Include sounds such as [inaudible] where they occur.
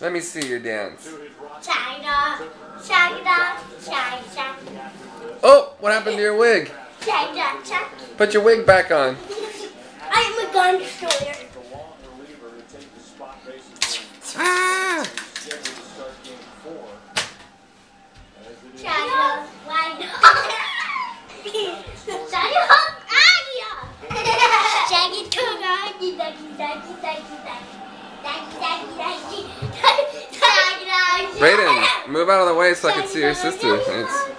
Let me see your dance. China, China, China, Oh, what happened to your wig? China, China. Put your wig back on. I'm a gun destroyer. Ah! China, why not? [laughs] China, Anya. Shaggy, Daggy, Daggy, Daggy, Daggy, Daggy, Brayden, move out of the way so I can see your sister. It's